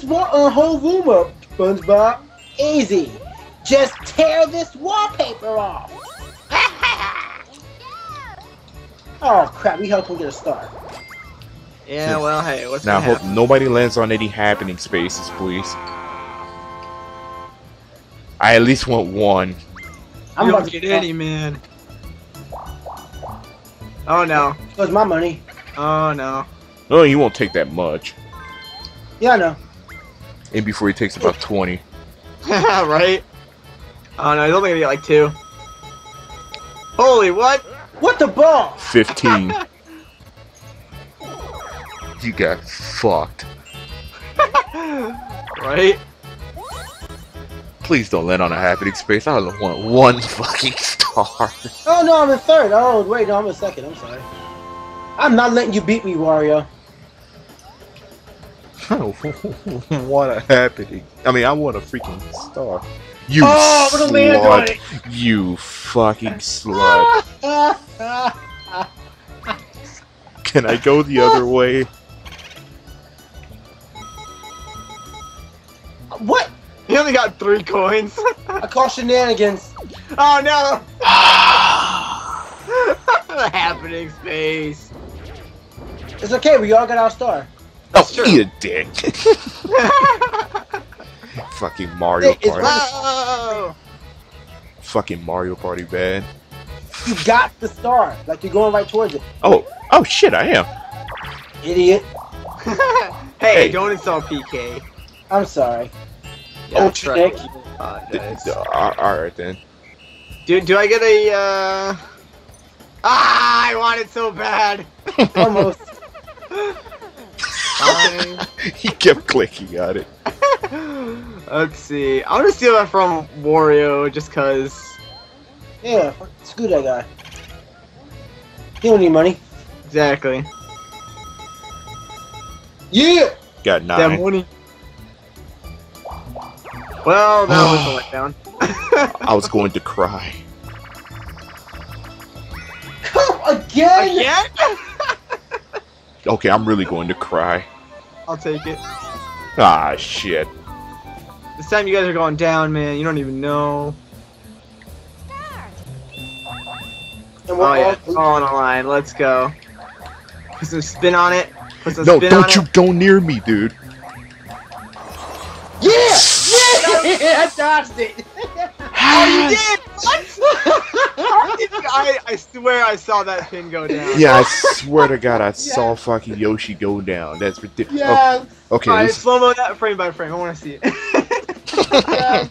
this wa- uh, whole room up, SpongeBob. Easy. Just tear this wallpaper off. oh crap! We helped him get a star. Yeah, well, hey, what's Now, gonna hope happen? nobody lands on any happening spaces, please. I at least want one. I'm you about don't to get any, man. Oh no. Cause my money. Oh no. No, you won't take that much. Yeah, I know. And before he takes about 20. right? Oh no, he's only gonna get like two. Holy what? What the ball? 15. you got fucked. right? Please don't land on a happening space. I don't want one fucking star. Oh no, I'm in third. Oh wait, no, I'm in second. I'm sorry. I'm not letting you beat me, Wario. I a happening. I mean, I want a freaking star. You Oh, I'm gonna land on slut. You fucking slut. Can I go the other way? what? He only got three coins. I call shenanigans. oh no! the happening space. It's okay. We all got our star. Oh, true. eat a dick. fucking Mario Party. Fucking Mario Party bad. You got the star. Like you're going right towards it. Oh, oh shit, I am. Idiot. hey, Hey. don't insult PK. I'm sorry. Yeah, Oh, Nick. to keep it on, D- guys. d- al- Alright then. Do, do I get a, uh... Ah, I want it so bad! Almost. Fine. he kept clicking on it. Let's see. I'm gonna steal that from Wario just cause. Yeah. fuck- Screw that guy. He don't need money. Exactly. Yeah. Got That nine. money. Well, that was a letdown. I was going to cry. Come again. Again? Okay, I'm really going to cry. I'll take it. Ah, shit. This time you guys are going down, man. You don't even know. And we're Oh yeah, all- all on a line. Let's go. Put some spin on it. Put some No, spin don't on you it. go near me, dude. Yeah. Yeah. I dodged it. Oh, you did! What? How did you- I, I swear I saw that pin go down. Yeah, I swear to God, I saw fucking Yoshi go down. That's ridiculous. Oh, yeah. okay, Alright, slow mo that frame by frame. I want to see it. yeah.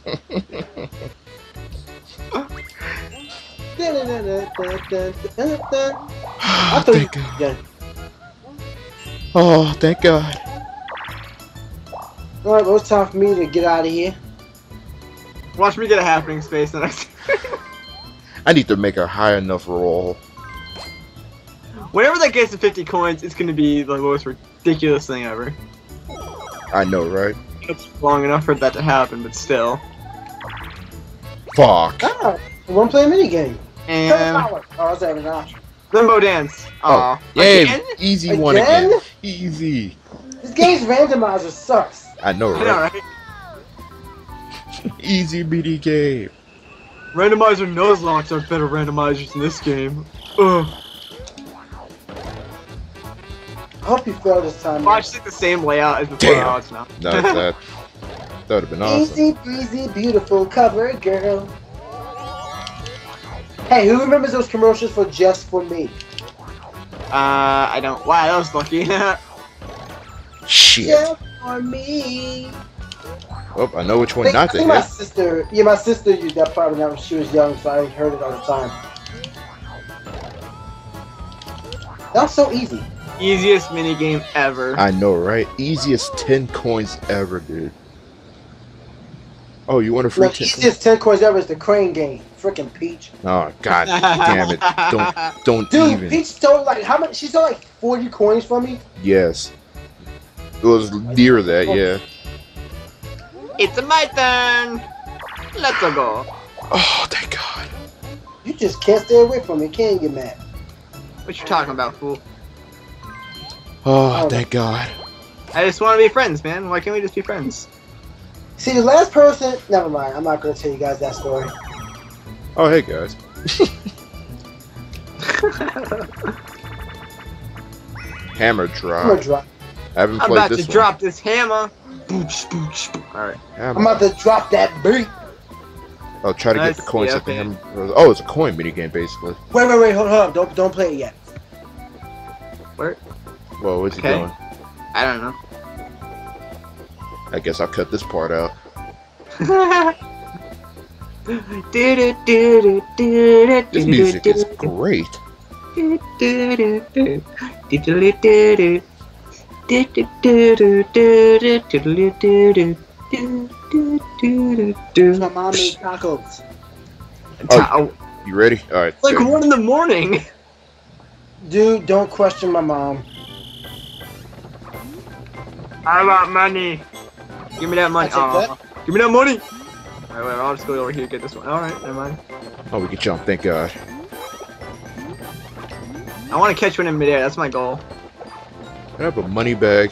I thought you thank God. Oh, thank God. Alright, well it's time for me to get out of here. Watch me get a happening space the next. I need to make a high enough roll. Whenever that gets to 50 coins, it's gonna be the most ridiculous thing ever. I know, right? It's long enough for that to happen, but still. Fuck. Ah, I want to play a minigame. And Oh, that's not even an option. Limbo Dance. Aw. Yay, Again? easy one Again? again. Easy. This game's randomizer sucks. I know, I know, right? right? Easy BD game. Randomizer nose locks are better randomizers in this game. Ugh. I hope you fail this time. Watch like the same layout as before. Damn. It's not. No, that that would have been awesome. Easy breezy, beautiful cover girl. Hey, who remembers those commercials for Just For Me? Uh, I don't. Wow, that was lucky. Shit. Just For Me. Oh, I know which one think, not to think my sister, yeah, my sister used that probably now when she was young, so I heard it all the time. That was so easy. Easiest minigame ever. I know, right? Easiest 10 coins ever, dude. Oh, you want a free Look, 10 easiest 10 coins ever is the crane game. Freaking Peach. Oh, god damn it. Don't, don't Dude, even. Peach stole like, how much? She stole like 40 coins from me? Yes. It was near that, oh. yeah. It's my turn. Let's go. Oh, thank god. You just can't stay away from me, can you, man? What you talking about, fool? Oh, thank god. I just want to be friends, man. Why can't we just be friends? See, the last person. Never mind. I'm not going to tell you guys that story. Oh, hey guys. Hammer drop. gonna drop. I haven't I'm played about to one. drop this hammer. Booch, booch, booch. All right. Hammer. I'm about to drop that beat. I'll oh, try to get the coins yeah, at the okay. hammer. Oh, it's a coin minigame basically. Wait, wait, wait. Hold, hold up. Don't, don't play it yet. Whoa, where's he Okay. going? I don't know. I guess I'll cut this part out. This music is great. My mom tacos. Oh, Ta- oh. You ready? All right. like one in the morning. Dude, don't question my mom. I want money. Give me that money. I'll take Aw. Give me that money. Alright, wait, I'll just go over here and get this one. Alright, never mind. Oh, we can jump. Thank God. I want to catch one in midair. That's my goal. I have a money bag.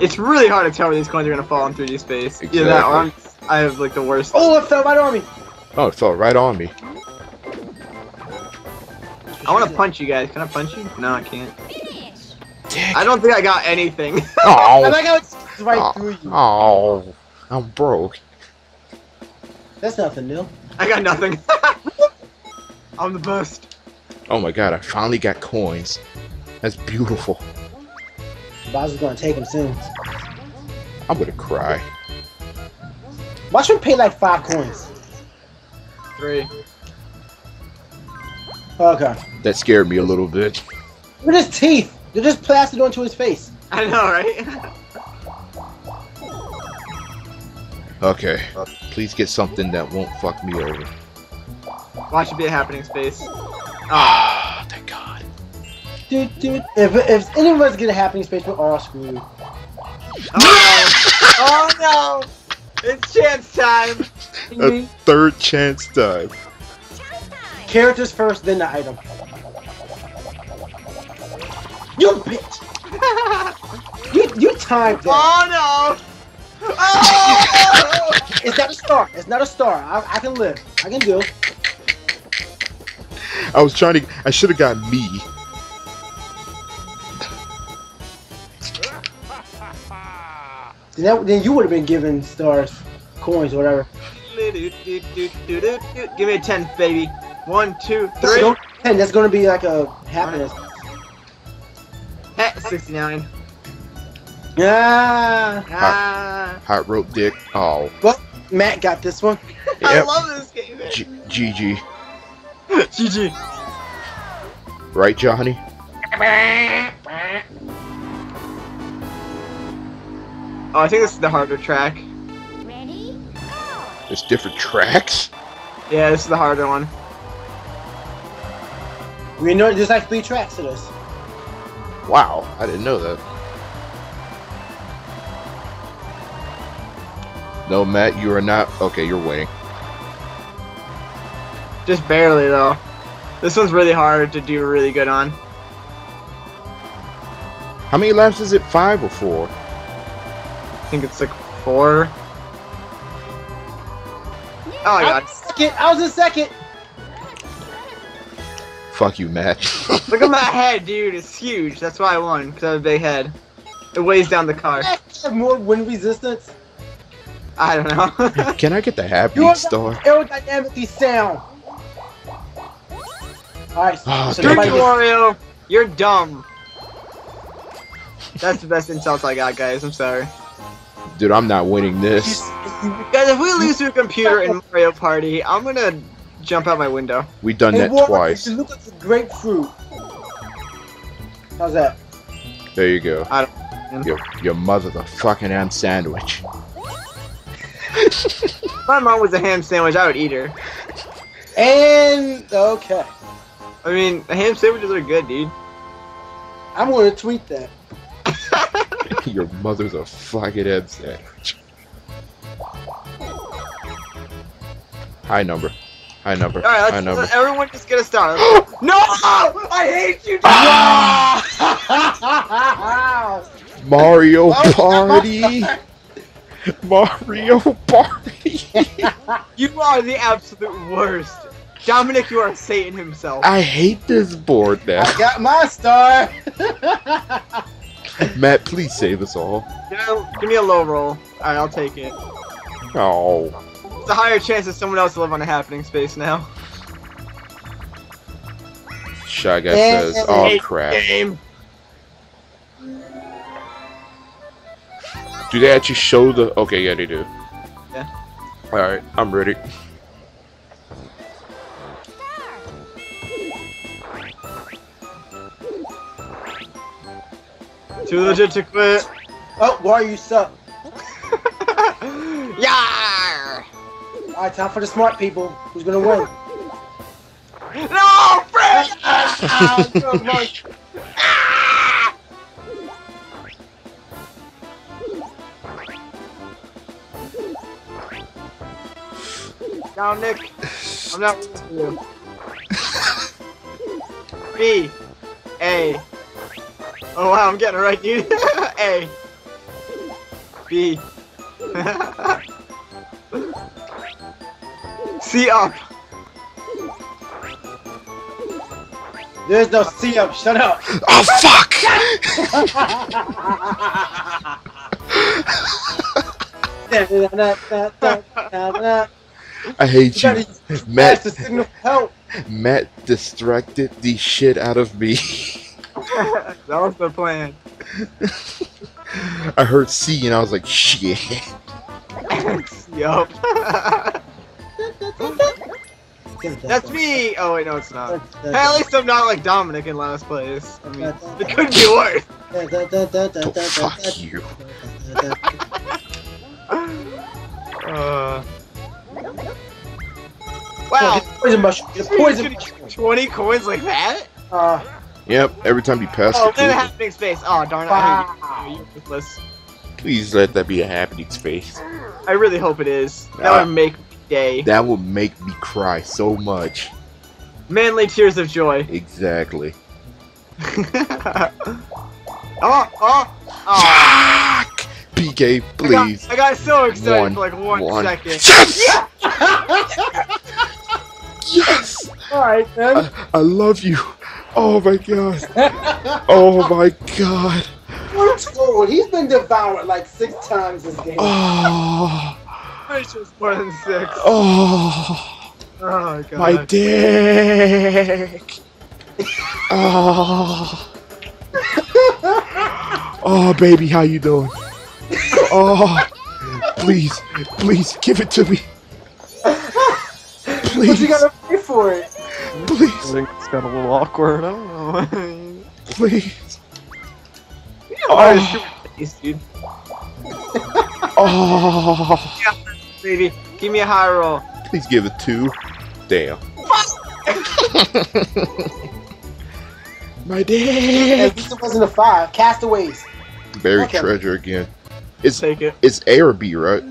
It's really hard to tell where these coins are gonna fall in 3D space. Yeah, that or I'm, have like the worst. Oh, it fell right on me. Oh, it fell right on me. I want to punch you guys. Can I punch you? No, I can't. Dick. I don't think I got anything. And Oh, I got it right Oh. through you. oh, I'm broke. That's nothing new. I got nothing. I'm the best. Oh my God, I finally got coins. That's beautiful. Bowser's gonna take him soon. I'm gonna cry. Watch him pay like five coins. Three. Okay. That scared me a little bit. Look at his teeth. They're just plastered onto his face. I know, right? Okay, please get something that won't fuck me over. Watch it be a happening space. Ah, thank God. Dude, dude. If, if anyone's of us get a happening space, we're all screwed. Oh no! oh no! It's chance time! A third chance dive. Characters first, then the item. You bitch! You you timed that. oh no! Oh! It's not a star. It's not a star. I, I can live. I can do. I was trying to. I should have got me. That, then you would have been given stars, coins, whatever. Give me a 10, baby. One, two, three. Don't, and that's gonna be like a happiness. Heh, 69. Yeah. Ah, Hot rope dick. Oh. Matt got this one. I love this game. man. G- GG. GG. Right, Johnny? Oh, I think this is the harder track. Ready? Go. There's different tracks. Yeah, this is the harder one. We know there's like three tracks to this. Wow, I didn't know that. No, Matt, you are not. Okay, you're winning. Just barely, though. This one's really hard to do really good on. How many laps is it? Five or four? I think it's like four. Oh my I god. was second. I was in second. Fuck you, Matt. Look at my head, dude. It's huge. That's why I won, because I have a big head. It weighs down the car. I have more wind resistance. I don't know. Can I get the happy You are star? aerodynamically sound. Alright, Oh, so thank you, you. Wario. You're dumb. That's the best insult I got, guys. I'm sorry. Dude, I'm not winning this. Guys, if we lose to a computer in Mario Party, I'm gonna jump out my window. We done Hey, that Warwick, twice. You look at the grapefruit. How's that? There you go. I don't- Your, your mother's a fucking ham sandwich. If my mom was a ham sandwich, I would eat her. And okay, I mean, ham sandwiches are good, dude. I'm gonna tweet that. Your mother's a fucking ham sandwich. High number. High number. All right, High let's, number. let everyone just get a star. no, I hate you. Ah! Mario Party. Mario Party. You are the absolute worst. Dominic, you are Satan himself. I hate this board now. I got my star. Matt, please save us all. Give me a, give me a low roll. Alright, I'll take it. Oh. It's a higher chance that someone else will live on a happening space now. Shy Guy says, oh crap. Game. Do they actually show the... Okay, yeah, they do. Yeah. Alright, I'm ready. Too legit to quit. Oh, why you suck? yeah. All right, time for the smart people. Who's gonna win? No, Fred! Ah, good one. Dominic, I'm not with you. B. A. Oh wow, I'm getting it right, dude. A. B. C up. There's no C up. Shut up. Oh, fuck! I hate You you. Matt, the signal help. Matt distracted the shit out of me. that was the plan. I heard C and I was like, shit. yup. That's me! Oh wait, no it's not. Hey, at least I'm not like Dominic in last place. I mean, it could be worse. Oh, fuck you. Uh, wow, Poison mushroom. Get poison mushroom. 20 coins like that? Uh, Yep, every time you pass Oh, the then happening space. Oh, darn it. I hate you. You useless. please let that be a happening space. I really hope it is. That Ah. would make me day. That will make me cry so much. Manly tears of joy. Exactly. oh, oh, oh. Fuck! PK, I got, please. I got so excited One, for like one, one. second. Yes! yes! all right, then. I, I love you. Oh my god. Oh my god. What a troll. He's been devoured like six times this game. Oh. It's just more than six. Oh. Oh, God. My dick. Oh. Oh, baby, how you doing? Oh, please, please give it to me. Please. but Please, you gotta pay for it. Please, think it's got a little awkward. I don't know. please. oh. dude. Oh, Baby, give me a high roll. please give it two. Damn. My At dick. least it wasn't a five. Castaways. Buried Okay. treasure again. It's Take it. it's A or B, right?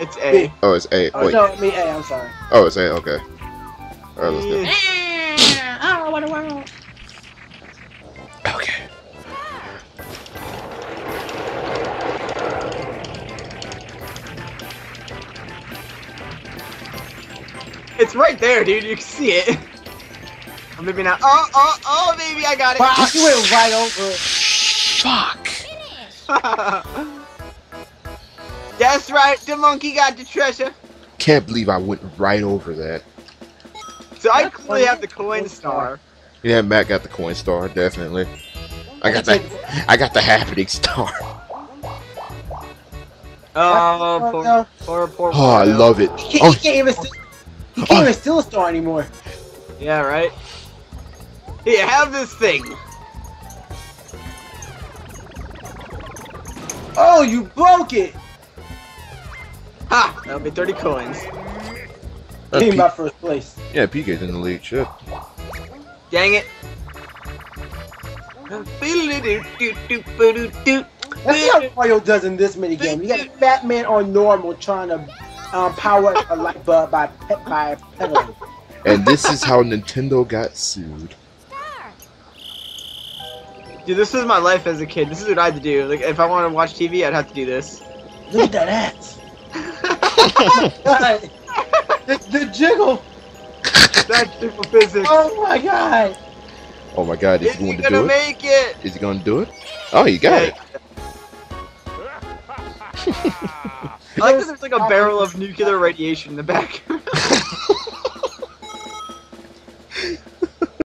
It's A. Oh, it's A. Oh, Wait. no, me, hey, I'm sorry. Oh, it's A. Okay. All right, let's go. Okay. It's right there, dude. You can see it. Or maybe not. Oh, oh, oh, baby, I got it. Wow, you went right over it. Fuck. That's right. The monkey got the treasure. Can't believe I went right over that. So I clearly have the coin star. Yeah, Matt got the coin star, definitely. I got the I got the happening star. Oh, poor, oh, no. poor, poor. Oh, I poor love it. He can't, Oh, he can't even steal, he can't Oh. even steal a star anymore. Yeah, right. Here, have this thing. Oh, you broke it! Ha! That'll be 30 coins. Uh, Give me P- my first place. yeah, PK's in the lead. Shit. Dang it. Let's see how Mario does in this mini game. You got a fat man on normal trying to um, power a light bulb by pe- by pedaling. And this is how Nintendo got sued. Dude, this was my life as a kid. This is what I had to do. Like, if I wanted to watch TV, I'd have to do this. Look at that ass. The, the jiggle. That's simple physics. Oh my god. Oh my god, is Is he he going to gonna do it? make it? Is he going to do it? Oh, you got it. I like that there's like a barrel of nuclear radiation in the back.